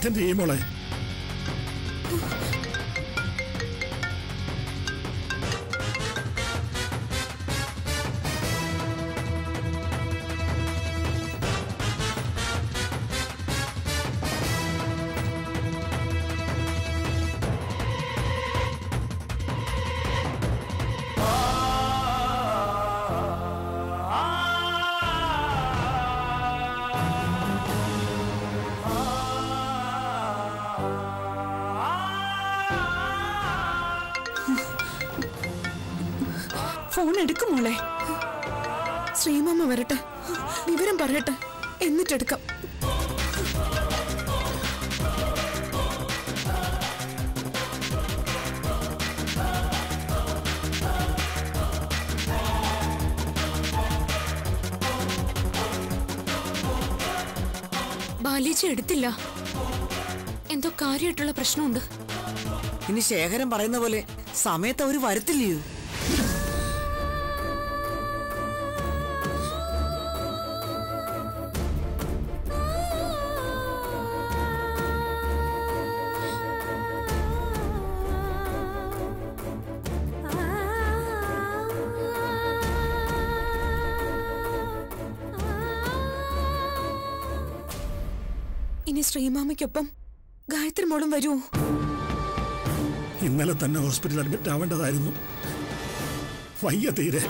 Attend ചെയ്യും മോളെ വരട്ടെ. വിവരം പറയട്ടെ. എന്നിട്ടെടുക്കാം. ബാലീച്ച എടുത്തില്ല. എന്തോ കാര്യമായിട്ടുള്ള പ്രശ്നമുണ്ട്. ഇനി ശേഖരൻ പറയുന്ന പോലെ സമയത്ത് അവർ വരത്തില്ലയോ? ശ്രീമാമയ്ക്കൊപ്പം ഗായത്രി മോളും വരുമോ ഇന്നലെ തന്നെ ഹോസ്പിറ്റലിൽ അഡ്മിറ്റ് ആവേണ്ടതായിരുന്നു. വയ്യ തീരെ.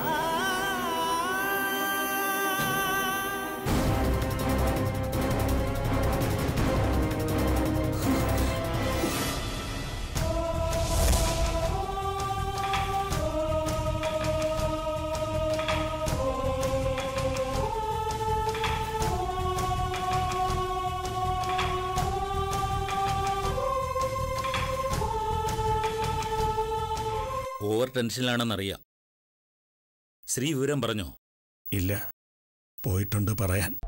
ടെൻഷനിലാണെന്നറിയാം ശ്രീ വിവരം പറഞ്ഞോ? ഇല്ല. പോയിട്ടുണ്ട് പറയാൻ.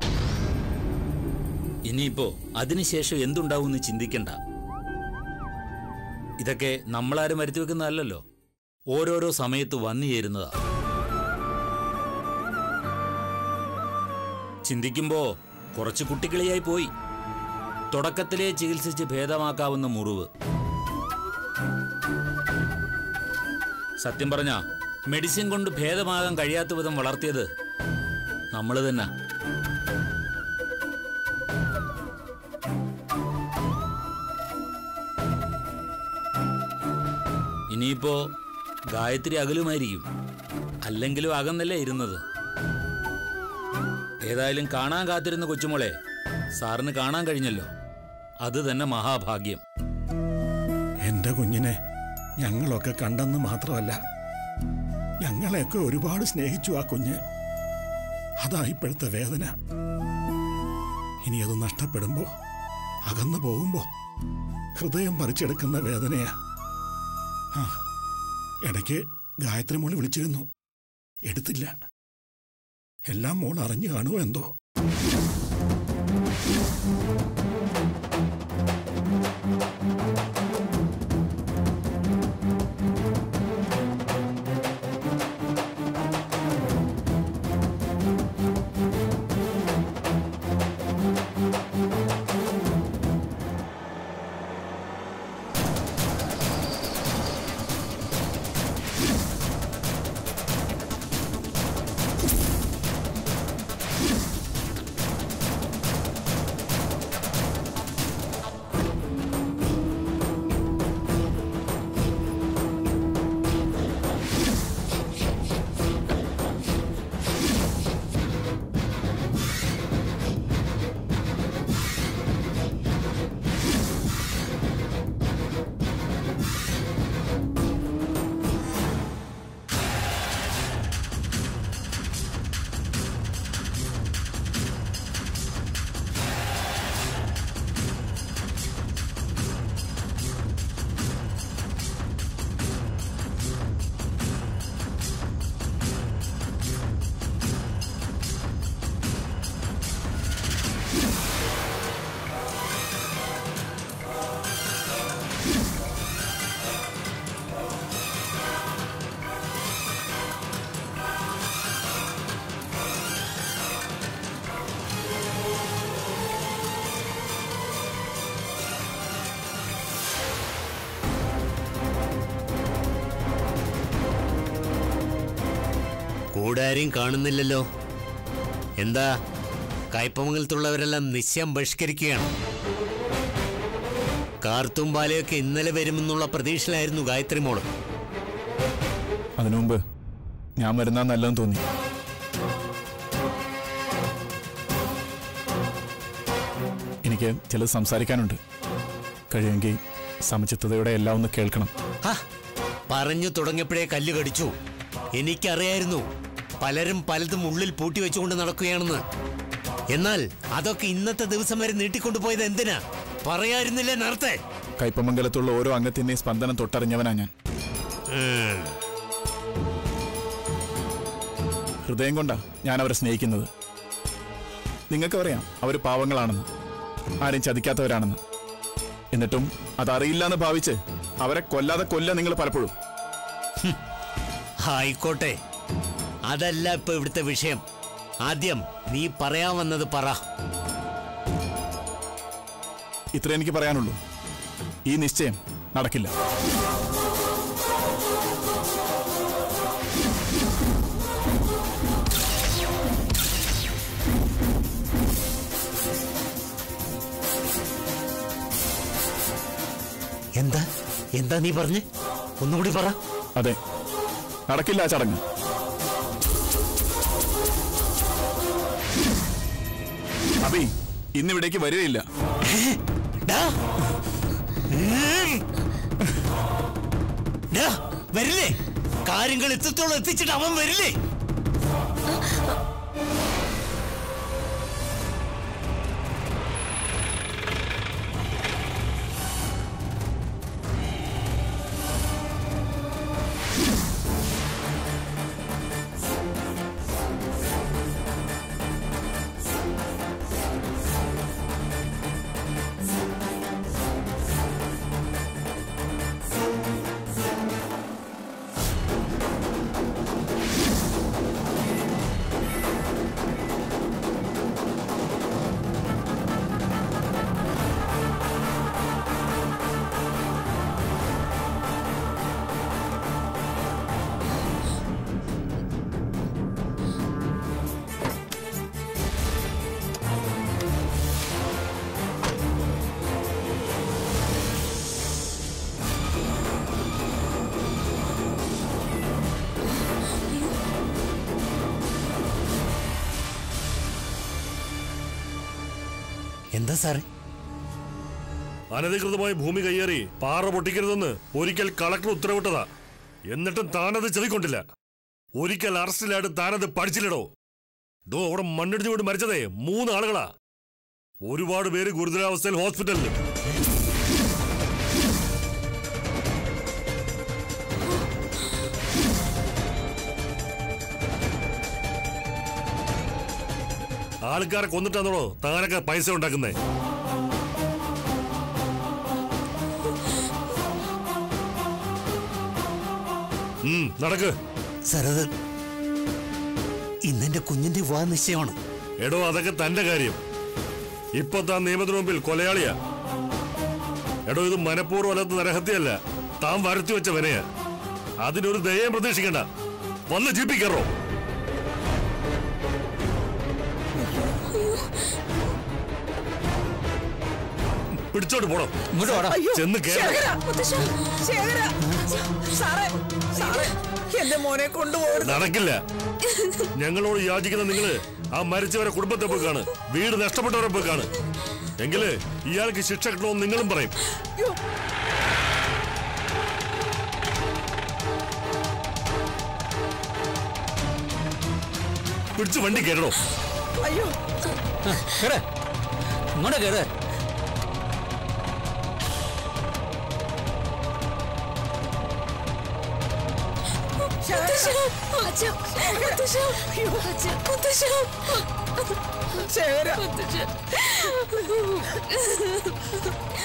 ഇനിയിപ്പോ അതിനുശേഷം എന്തുണ്ടാവുമെന്ന് ചിന്തിക്കണ്ട. ഇതൊക്കെ നമ്മളാരും വരുത്തി വെക്കുന്നതല്ലോ ഓരോരോ സമയത്ത് വന്നു ചേരുന്നതാ. ചിന്തിക്കുമ്പോ കുറച്ച് കുട്ടികളിയായി പോയി. തുടക്കത്തിലേ ചികിത്സിച്ച് ഭേദമാക്കാവുന്ന മുറിവ്. സത്യം പറഞ്ഞ മെഡിസിൻ കൊണ്ട് ഭേദമാകാൻ കഴിയാത്ത വിധം വളർത്തിയത് നമ്മൾ തന്നെ. ഇനിയിപ്പോ ഗായത്രി അകലുമായിരിക്കും. അല്ലെങ്കിലും അകന്നല്ലേ ഇരുന്നത്. ഏതായാലും കാണാൻ കാത്തിരുന്ന കൊച്ചുമോളെ സാറിന് കാണാൻ കഴിഞ്ഞല്ലോ. അത് തന്നെ മഹാഭാഗ്യം. എന്റെ കുഞ്ഞിനെ ഞങ്ങളൊക്കെ കണ്ടെന്ന് മാത്രമല്ല ഞങ്ങളെയൊക്കെ ഒരുപാട് സ്നേഹിച്ചു ആ കുഞ്ഞ്. അതാ ഇപ്പോഴത്തെ വേദന. ഇനി അത് നഷ്ടപ്പെടുമ്പോ അകന്നു പോകുമ്പോ ഹൃദയം പറിച്ചെടുക്കുന്ന വേദനയാ. ആ ഇടയ്ക്ക് ഗായത്രി മോൾ വിളിച്ചിരുന്നു. എടുത്തില്ല. എല്ലാം മോൾ അറിഞ്ഞു കാണുമോ എന്തോ? കൂടെ ആരെയും കാണുന്നില്ലല്ലോ. എന്താ കയ്പമംഗലത്തുള്ളവരെല്ലാം നിശ്ചയം ബഹിഷ്കരിക്കുകയാണ്. കാർത്തും ബാലയൊക്കെ ഇന്നലെ വരുമെന്നുള്ള പ്രതീക്ഷയിലായിരുന്നു ഗായത്രി മോൾ. അതിനു മുമ്പ് ഞാൻ വരുന്ന നല്ലതെന്ന് തോന്നി. എനിക്ക് ചില സംസാരിക്കാനുണ്ട്. കഴിയുമെങ്കിൽ സമചിത്തതയോടെ എല്ലാം ഒന്ന് കേൾക്കണം. പറഞ്ഞു തുടങ്ങിയപ്പോഴേ കല്ല് കടിച്ചു. എനിക്കറിയായിരുന്നു പലരും പലതും ഉള്ളിൽ പൂട്ടി വെച്ചുകൊണ്ട് നടക്കുകയാണെന്ന്. എന്നാൽ അതൊക്കെ ഇന്നത്തെ ദിവസം വരെ നീട്ടിക്കൊണ്ടുപോയത് എന്തിനാ? പറയായിരുന്നില്ല നേരത്തെ? കൈപ്പമംഗലത്തുള്ള ഓരോ അംഗത്തിന്റെയും സ്പന്ദനം തൊട്ടറിഞ്ഞവനാ ഞാൻ. ഹൃദയം കൊണ്ടാ ഞാൻ അവരെ സ്നേഹിക്കുന്നത്. നിങ്ങൾക്ക് പറയാം അവർ പാവങ്ങളാണെന്ന്. ആരും ചതിക്കാത്തവരാണെന്ന്. എന്നിട്ടും അതറിയില്ല എന്ന് ഭാവിച്ച് അവരെ കൊല്ലാതെ കൊല്ല നിങ്ങൾ പലപ്പോഴും. ആയിക്കോട്ടെ. അതല്ല ഇപ്പൊ ഇവിടുത്തെ വിഷയം. ആദ്യം നീ പറയാൻ വന്നത് പറ. ഇത്ര എനിക്ക് പറയാനുള്ളൂ. ഈ നിശ്ചയം നടക്കില്ല. എന്താ? എന്താ നീ പറഞ്ഞ്? ഒന്നുകൂടി പറ. അതെ. നടക്കില്ല ആ ചടങ്ങ്. അബി ഇന്നിവിടേക്ക് വരികയില്ല. വരില്ലേ? കാര്യങ്ങൾ എത്രത്തോളം എത്തിച്ചിട്ട് അവൻ വരില്ലേ? എന്താ സാറേ? അനധികൃതമായി ഭൂമി കയ്യേറി പാറ പൊട്ടിക്കരുതെന്ന് ഒരിക്കൽ കളക്ടർ ഉത്തരവിട്ടതാ. എന്നിട്ടും താനത് ചെവിക്കൊണ്ടില്ല. ഒരിക്കൽ അറസ്റ്റിലായിട്ട് താനത് പഠിച്ചില്ലടോ. ഡോ അവിടെ മണ്ണിടിഞ്ഞുകൊണ്ട് മരിച്ചതേ മൂന്ന് ആളുകളാ ഒരുപാട് പേര് ഗുരുതരാവസ്ഥയിൽ ഹോസ്പിറ്റലിൽ ആൾക്കാരെ കൊന്നിട്ടാന്നോളോ താനൊക്കെ പൈസ ഉണ്ടാക്കുന്നേ? നടക്ക്. അത് ഇന്നെന്റെ കുഞ്ഞിന്റെ വിവാഹ നിശ്ചയമാണ്. എടോ അതൊക്കെ തന്റെ കാര്യം. ഇപ്പൊ താൻ നിയമത്തിന് മുമ്പിൽ കൊലയാളിയാ. എടോ ഇത് മനഃപൂർവം അല്ലാത്ത നരഹത്യല്ല താൻ വരുത്തി വെച്ച വിനയാ. അതിനൊരു ദയം പ്രതീക്ഷിക്കണ്ട. വന്ന് ജീപ്പിൽ പിടിച്ചോട്ട് പോടോ. ചെന്ന് കേറ. സാറേ സാറേ എന്റെ മോനെ കൊണ്ടുപോകും നടക്കില്ല. ഞങ്ങളോട് യാചിക്കുന്ന നിങ്ങൾ ആ മരിച്ചവരെ കുടുംബത്തെ പോയി കാണ്. വീട് നഷ്ടപ്പെട്ടവരെ പോയി കാണ്. എങ്കിൽ ഇയാൾക്ക് ശിക്ഷ കിട്ടണമെന്ന് നിങ്ങളും പറയും. പിടിച്ച് വണ്ടി കയറണോ അയ്യോ. കേറ്. ഇങ്ങോട്ട് കേറ്.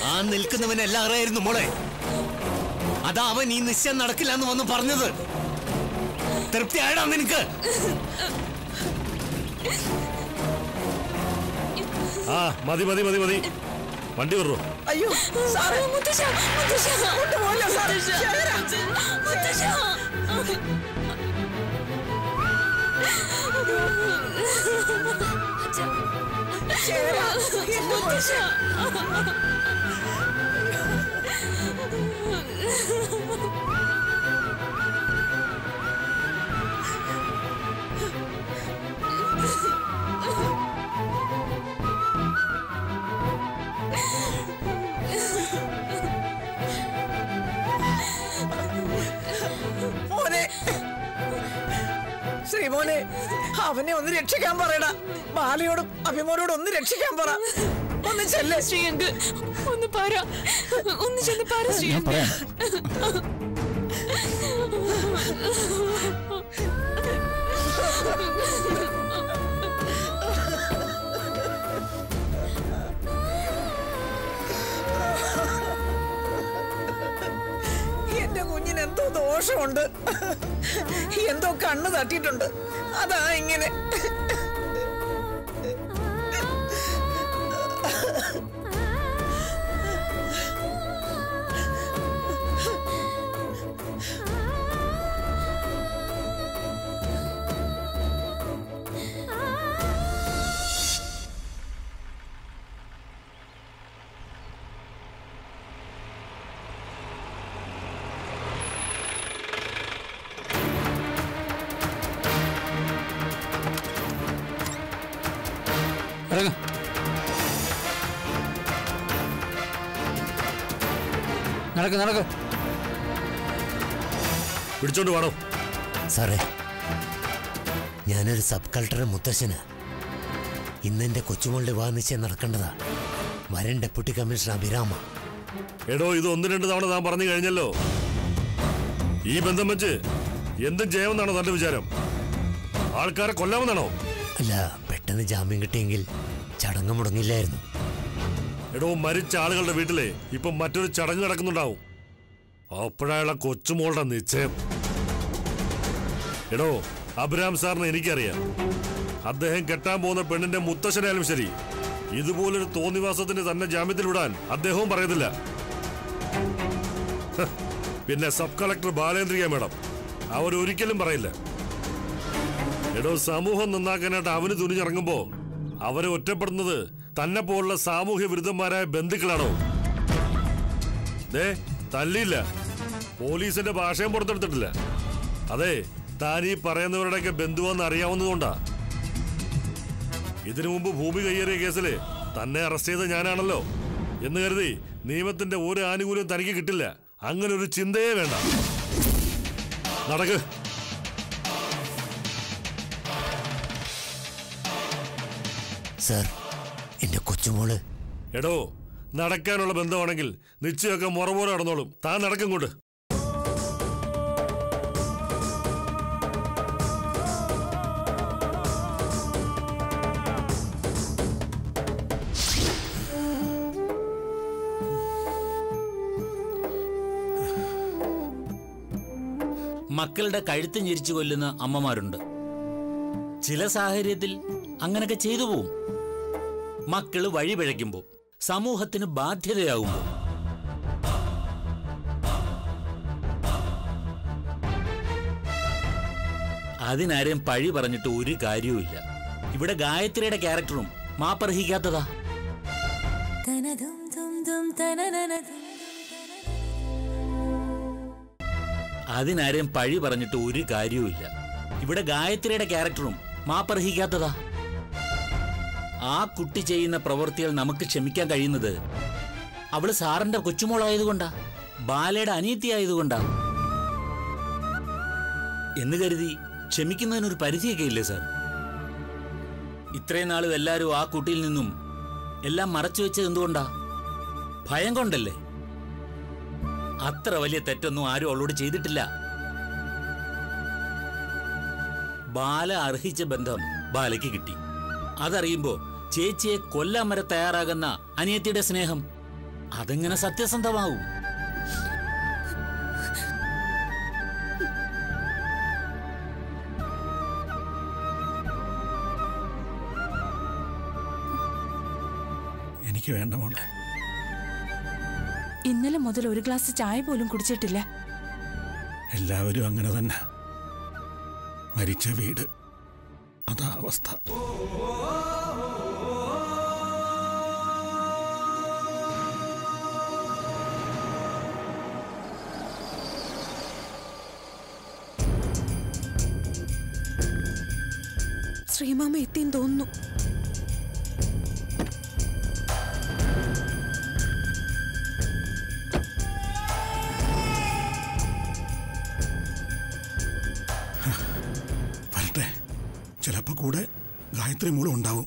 ആ നിൽക്കുന്നവനെല്ലാം അറിയായിരുന്നു മോളെ. അതാ അവൻ ഈ നിശ്ചയം നടക്കില്ല എന്ന് വന്ന് പറഞ്ഞത്. തൃപ്തിയായടാ നിനക്ക്. ആ മതി മതി മതി മതി. വണ്ടി വരൂ അയ്യോ സാറേ. കൊണ്ടുപോകല്ല സാറേ. ശേഖര മോനെ ശ്രീമോനെ അവനെ ഒന്ന് രക്ഷിക്കാൻ പറയടാ. ബാലയോടും അഭിമോനോടും ഒന്ന് രക്ഷിക്കാൻ പറ. ഒന്ന് ചെല്ല. ശ്രീയങ്ക് ഒന്ന് പറ ഒന്ന് ചെന്ന് പറ ശ്രീയങ്ക്. പറയാം. എന്റെ കുഞ്ഞിന് എന്തോ ദോഷമുണ്ട്. എന്തോ കണ്ണ് തട്ടിയിട്ടുണ്ട്. അതാ ഇങ്ങനെ. ഇറങ്ങ നടക്ക് നടക്ക്. പിടിച്ചോണ്ട് വേണോ സാറേ ഞാനൊരു സബ് കളക്ടറെ മുത്തശ്ശന്. ഇന്ന് എന്റെ കൊച്ചുമോളുടെ വിവാഹ നിശ്ചയം നടക്കേണ്ടതാ. വരൻ ഡെപ്യൂട്ടി കമ്മീഷണർ അഭിരാമ. എടോ ഇത് ഒന്ന് രണ്ട് തവണ താൻ പറഞ്ഞു കഴിഞ്ഞല്ലോ. ഈ ബന്ധം വെച്ച് എന്തും ചെയ്യാമെന്നാണോ തന്റെ വിചാരം? ആൾക്കാരെ കൊല്ലാമെന്നാണോ? അല്ല പെട്ടെന്ന് ജാമ്യം കിട്ടിയെങ്കിൽ ചടങ്ങ് മുടങ്ങില്ലായിരുന്നു. എടോ മരിച്ച ആളുകളുടെ വീട്ടിലെ ഇപ്പൊ മറ്റൊരു ചടങ്ങ് നടക്കുന്നുണ്ടാവും. അപ്പോഴായുള്ള കൊച്ചുമോളുടെ നിശ്ചയം. എടോ അബ്രഹാം സാറിന് എനിക്കറിയാം. അദ്ദേഹം കെട്ടാൻ പോകുന്ന പെണ്ണിന്റെ മുത്തശ്ശനായാലും ശരി. ഇതുപോലൊരു തോന്നിവാസത്തിന് തന്നെ ജാമ്യത്തിൽ വിടാൻ അദ്ദേഹവും പറയത്തില്ല പിന്നെ സബ് കളക്ടർ ബാലേന്ദ്രിക മേഡം അവരൊരിക്കലും പറയില്ല. എടോ സമൂഹം നന്നാക്കാനായിട്ട് അവന് തുനിഞ്ഞിറങ്ങുമ്പോ അവരെ ഒറ്റപ്പെടുന്നത് തന്നെ പോലുള്ള സാമൂഹ്യ വിരുദ്ധന്മാരായ ബന്ധുക്കളാണോ? ദേ തല്ലിയില്ല. പോലീസിന്റെ ഭാഷയും പുറത്തെടുത്തിട്ടില്ല. അതെ താൻ ഈ പറയുന്നവരുടെയൊക്കെ ബന്ധുവെന്ന് അറിയാവുന്നതുകൊണ്ടാ. ഇതിനു മുമ്പ് ഭൂമി കയ്യേറിയ കേസിൽ തന്നെ അറസ്റ്റ് ചെയ്ത ഞാനാണല്ലോ. എന്ന് കരുതി നിയമത്തിന്റെ ഒരു ആനുകൂല്യം തനിക്ക് കിട്ടില്ല. അങ്ങനെ ഒരു ചിന്തയേ വേണ്ട. നടക്ക്. സാർ എന്റെ കൊച്ചുമോൾ. എടോ നടക്കാനുള്ള ബന്ധമാണെങ്കിൽ നിശ്ചയമൊക്കെ മുറപോലെ നടന്നോളും. താൻ നടക്കും കൊണ്ട് മക്കളുടെ കഴുത്ത് ഞെരിച്ചു കൊല്ലുന്ന അമ്മമാരുണ്ട്. ചില സാഹചര്യത്തിൽ അങ്ങനൊക്കെ ചെയ്തു പോവും. മക്കൾ വഴി പിഴയ്ക്കുമ്പോൾ സമൂഹത്തിന് ബാധ്യതയാകുമ്പോൾ അതിനാരെയും പഴി പറഞ്ഞിട്ട് ഒരു കാര്യവുമില്ല ഇവിടെ ഗായത്രിയുടെ ക്യാരക്ടറും മാപ്പർഹിക്കാത്തതാ. അതിനാരെയും പഴി പറഞ്ഞിട്ട് ഒരു കാര്യവുമില്ല ഇവിടെ ഗായത്രിയുടെ ക്യാരക്ടറും മാപ്പർഹിക്കാത്തതാ. ആ കുട്ടി ചെയ്യുന്ന പ്രവൃത്തികൾ നമുക്ക് ക്ഷമിക്കാൻ കഴിയുന്നത്. അവൾ സാറിന്റെ കൊച്ചുമോളായതുകൊണ്ടാ. ബാലയുടെ അനിയത്തിയായതുകൊണ്ടാ. എന്ന് കരുതി ക്ഷമിക്കുന്നതിനൊരു പരിധിയൊക്കെ ഇല്ലേ സാർ? ഇത്രയും നാളും എല്ലാവരും ആ കുട്ടിയിൽ നിന്നും എല്ലാം മറച്ചു വെച്ചത് എന്തുകൊണ്ടാ? ഭയം കൊണ്ടല്ലേ? അത്ര വലിയ തെറ്റൊന്നും ആരും അവളോട് ചെയ്തിട്ടില്ല. ബാല അർഹിച്ച ബന്ധം ബാലയ്ക്ക് കിട്ടി. അതറിയുമ്പോ ചേച്ചിയെ കൊല്ലാൻ വരെ തയ്യാറാകുന്ന അനിയത്തിയുടെ സ്നേഹം അതെങ്ങനെ സത്യസന്ധമാവും? എനിക്ക് വേണ്ട മോളെ. ഇന്നലെ മുതൽ ഒരു ഗ്ലാസ് ചായ പോലും കുടിച്ചിട്ടില്ല. എല്ലാവരും അങ്ങനെ തന്നെ. മരിച്ച വീട്. അതാ അവസ്ഥ. ശ്രീമാമ എത്തിയെന്ന് തോന്നുന്നു. വരട്ടെ. ചിലപ്പോ കൂടെ ഗായത്രി മൂലം ഉണ്ടാവും.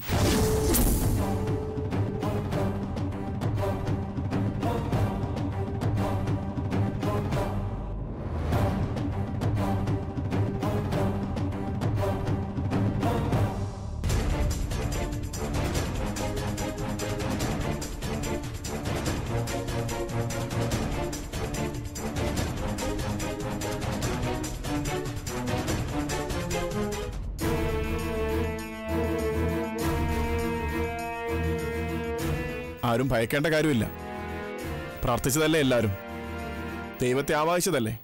ആരും ഭയക്കേണ്ട കാര്യമില്ല. പ്രാർത്ഥിച്ചതല്ലേ എല്ലാവരും ദൈവത്തെ ആവാഹിച്ചതല്ലേ?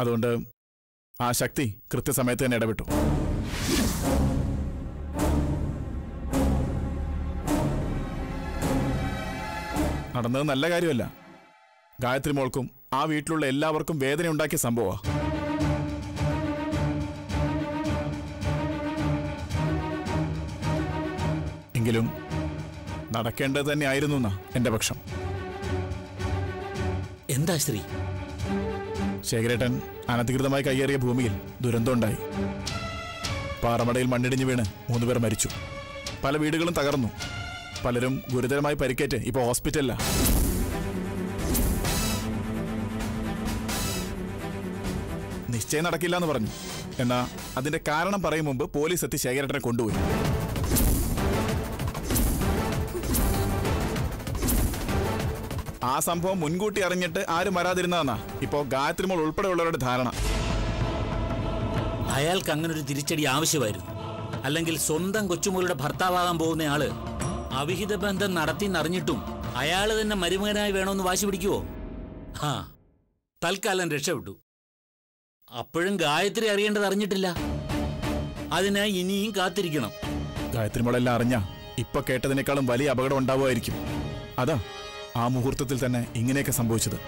അതുകൊണ്ട് ആ ശക്തി കൃത്യസമയത്ത് തന്നെ ഇടപെട്ടു. നടന്നത് നല്ല കാര്യമല്ല. ഗായത്രി മോൾക്കും ആ വീട്ടിലുള്ള എല്ലാവർക്കും വേദന ഉണ്ടാക്കിയ സംഭവമാണ് എങ്കിലും നടക്കേണ്ടത് തന്നെയായിരുന്നു എന്നാ എന്റെ പക്ഷം. എന്താ ശ്രീ? ശേഖരേട്ടൻ അനധികൃതമായി കയ്യേറിയ ഭൂമിയിൽ ദുരന്തമുണ്ടായി പാറമടയിൽ മണ്ണിടിഞ്ഞു വീണ് മൂന്നുപേർ മരിച്ചു. പല വീടുകളും തകർന്നു. പലരും ഗുരുതരമായി പരിക്കേറ്റ് ഇപ്പോൾ ഹോസ്പിറ്റലില. നിശ്ചയം നടക്കില്ല എന്ന് പറഞ്ഞു. എന്നാ അതിന്റെ കാരണം പറയും മുമ്പ് പോലീസ് എത്തി ശേഖരേട്ടനെ കൊണ്ടുപോയി. ആ സംഭവം മുൻകൂട്ടി അറിഞ്ഞിട്ട് ആരും വരാതിരുന്നതെന്നാ. ഇപ്പോ ഗായത്രി മോൾ ഉൾപ്പെടെയുള്ളവരുടെ ധാരണ. അയാൾക്ക് അങ്ങനെ ഒരു തിരിച്ചടി ആവശ്യമായിരുന്നു. അല്ലെങ്കിൽ സ്വന്തം കൊച്ചുമോളുടെ ഭർത്താവാകാൻ പോകുന്ന ആൾ അവിഹിത ബന്ധം നടത്തി നടത്തിന്നറിഞ്ഞിട്ടും അയാൾ തന്നെ മരുമകനായി വേണമെന്ന് വാശി പിടിക്കുവോ? ആ തൽക്കാലം രക്ഷപ്പെട്ടു. അപ്പോഴും ഗായത്രി അറിയേണ്ടത് അറിഞ്ഞിട്ടില്ല. അതിനായി ഇനിയും കാത്തിരിക്കണം. ഗായത്രി മോളെല്ലാം അറിഞ്ഞ ഇപ്പൊ കേട്ടതിനേക്കാളും വലിയ അപകടം ഉണ്ടാവുമായിരിക്കും. അതാ ആ മുഹൂർത്തത്തിൽ തന്നെ ഇങ്ങനെയൊക്കെ സംഭവിച്ചത്.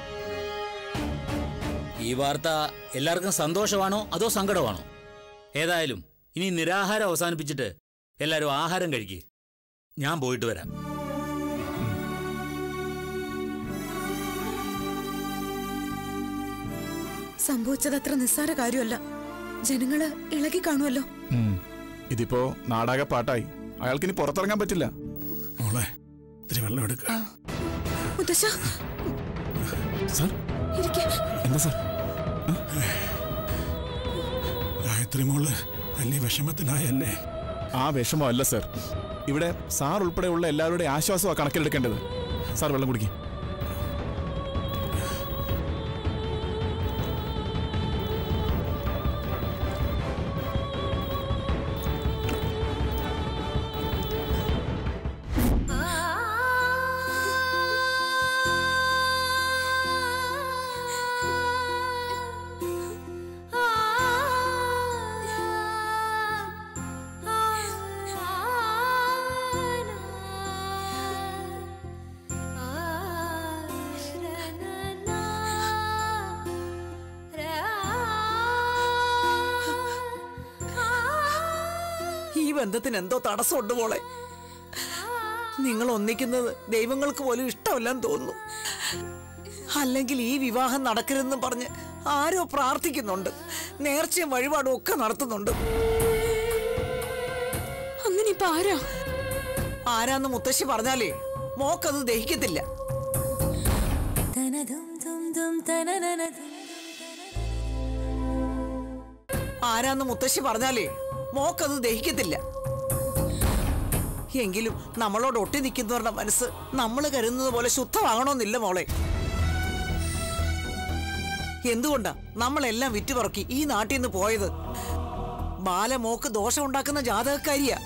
ഈ വാർത്ത എല്ലാവർക്കും സന്തോഷമാണോ അതോ സങ്കടമാണോ? ഏതായാലും ഇനി നിരാഹാരം അവസാനിപ്പിച്ചിട്ട് എല്ലാവരും ആഹാരം കഴിക്കുക ഞാൻ പോയിട്ട് വരാം. സംഭവിച്ചത് അത്ര നിസ്സാര കാര്യമല്ല. ജനങ്ങൾ ഇളകി കാണുമല്ലോ. ഇതിപ്പോ നാടാകെ പാട്ടായി. അയാൾക്ക് ഇനി പുറത്തിറങ്ങാൻ പറ്റില്ല. മോളെ ഇത്തിരി വെള്ളം എടുക്ക. മുത്തശ്ശ. സാർ? ഇരിക്കെ. എന്താ സാർ? ഗായത്രി മോൾ വലിയ വിഷമത്തിലായല്ലേ? ആ വിഷമമല്ല സാർ. ഇവിടെ സാർ ഉൾപ്പെടെയുള്ള എല്ലാവരുടെയും ആശ്വാസമാണ് കണക്കിലെടുക്കേണ്ടത്. സാർ വെള്ളം കുടിക്കും. ബന്ധത്തിന് എന്തോ തടസ്സമുണ്ട് മോളെ. നിങ്ങൾ ഒന്നിക്കുന്നത് ദൈവങ്ങൾക്ക് പോലും ഇഷ്ടമല്ലെന്ന് തോന്നുന്നു. അല്ലെങ്കിൽ ഈ വിവാഹം നടക്കരുതെന്ന് പറഞ്ഞ് ആരോ പ്രാർത്ഥിക്കുന്നുണ്ട്. നേർച്ചയും വഴിപാടും ഒക്കെ നടത്തുന്നുണ്ട്. അങ്ങനെ ഇപ്പൊ ആരാ? ആരാന്ന് മുത്തശ്ശി പറഞ്ഞാലേ മോക്കത് ദഹിക്കത്തില്ല. ആരാന്ന് മുത്തശ്ശി പറഞ്ഞാലേ മോക്കത് ദഹിക്കത്തില്ല. എങ്കിലും നമ്മളോട് ഒട്ടി നിൽക്കുന്നവരുടെ മനസ്സ് നമ്മൾ കരുതുന്നത് പോലെ ശുദ്ധമാകണമെന്നില്ല മോളെ. എന്തുകൊണ്ടാ നമ്മളെല്ലാം വിറ്റുപറക്കി ഈ നാട്ടിൽ നിന്ന് പോയത്? ബാലമോക്ക് ദോഷമുണ്ടാക്കുന്ന ജാതകക്കാരിയാ.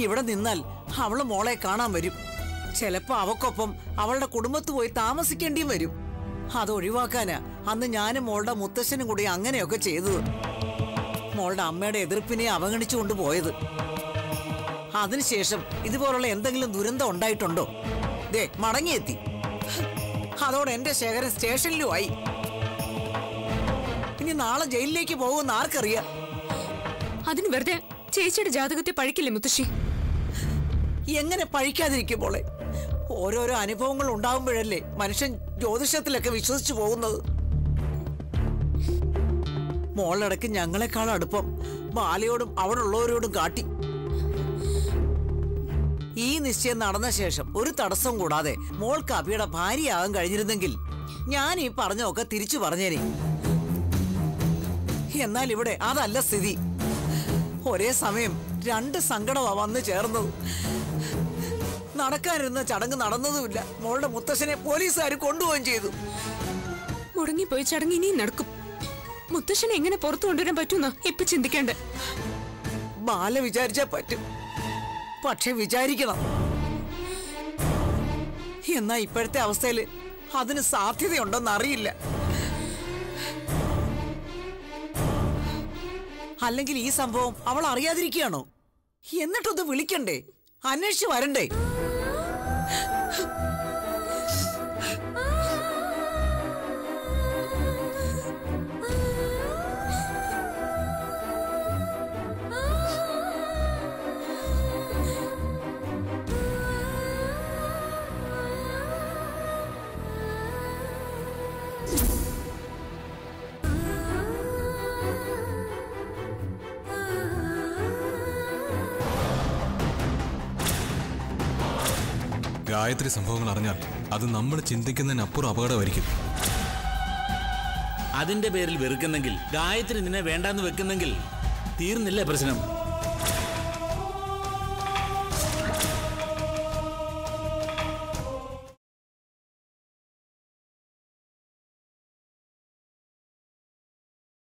ഇവിടെ നിന്നാൽ അവൾ മോളെ കാണാൻ വരും. ചിലപ്പോ അവക്കൊപ്പം അവളുടെ കുടുംബത്ത് പോയി താമസിക്കേണ്ടിയും വരും. അത് ഒഴിവാക്കാനാ. അന്ന് ഞാനും മോളുടെ മുത്തശ്ശനും കൂടി അങ്ങനെയൊക്കെ ചെയ്തത്. മോളുടെ അമ്മയുടെ എതിർപ്പിനെ അവഗണിച്ചുകൊണ്ട് പോയത്. അതിനുശേഷം ഇതുപോലുള്ള എന്തെങ്കിലും ദുരന്തം ഉണ്ടായിട്ടുണ്ടോ? ദേ മടങ്ങിയെത്തി. അതോടെ എന്റെ ശേഖരൻ സ്റ്റേഷനിലും ആയി ഇനി നാളെ ജയിലിലേക്ക് പോകുമെന്ന് ആർക്കറിയാം? അതിന് വെറുതെ ചേച്ചിയുടെ ജാതകത്തെ പഴിക്കില്ലേ മുത്തശ്ശി? എങ്ങനെ പഴിക്കാതിരിക്കും മോളെ? ഓരോരോ അനുഭവങ്ങൾ ഉണ്ടാവുമ്പോഴല്ലേ മനുഷ്യൻ ജ്യോതിഷത്തിലൊക്കെ വിശ്വസിച്ചു പോകുന്നത്. മോളിടക്ക് ഞങ്ങളെക്കാൾ അടുപ്പം ബാലയോടും അവിടെ ഉള്ളവരോടും കാട്ടി. ഈ നിശ്ചയം നടന്ന ശേഷം ഒരു തടസ്സം കൂടാതെ മോൾക്ക് അഭിയുടെ ഭാര്യയാകാൻ കഴിഞ്ഞിരുന്നെങ്കിൽ ഞാൻ ഈ പറഞ്ഞൊക്കെ തിരിച്ചു പറഞ്ഞേനെ. എന്നാൽ ഇവിടെ അതല്ല സ്ഥിതി. ഒരേ സമയം രണ്ട് സങ്കടമാ വന്നു ചേർന്നത്. നടക്കാനിരുന്ന ചടങ്ങ് നടന്നതുമില്ല. മോളുടെ മുത്തശ്ശനെ പോലീസുകാർ കൊണ്ടുപോവുകയും ചെയ്തു. മുടങ്ങിപ്പോയി ചടങ്ങ് ഇനിയും നടക്കും. മുത്തശ്ശനെ എങ്ങനെ പുറത്തു കൊണ്ടുവരാൻ പറ്റുന്ന ഇപ്പൊ ചിന്തിക്കണ്ടേ? ബാല വിചാരിച്ചാ പറ്റും. പക്ഷെ വിചാരിക്കണം. എന്നാ ഇപ്പോഴത്തെ അവസ്ഥയിൽ അതിന് സാധ്യതയുണ്ടെന്ന് അറിയില്ല അല്ലെങ്കിൽ ഈ സംഭവം അവൾ അറിയാതിരിക്കുകയാണോ? എന്നിട്ടൊന്ന് വിളിക്കണ്ടേ? അന്വേഷിച്ച് വരണ്ടേ? ഗായത്രി സംഭവങ്ങൾ അറിഞ്ഞാൽ അത് നമ്മൾ ചിന്തിക്കുന്നതിനപ്പുറം അപകടമായിരിക്കും. അതിന്റെ പേരിൽ വെറുക്കുന്നെങ്കിൽ ഗായത്രി നിന്നെ വേണ്ടാന്ന് വെക്കുന്നെങ്കിൽ തീർന്നില്ലേ പ്രശ്നം?